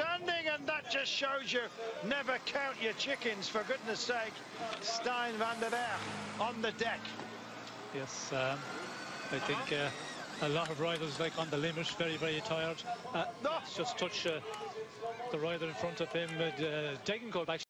standing, and that just shows you never count your chickens, for goodness sake. Stijn Vandenbergh on the deck. Yes, um, I think uh, a lot of riders like on the limit, very, very tired. Uh, No. Just touch uh, the rider in front of him. Uh, Degenkolb actually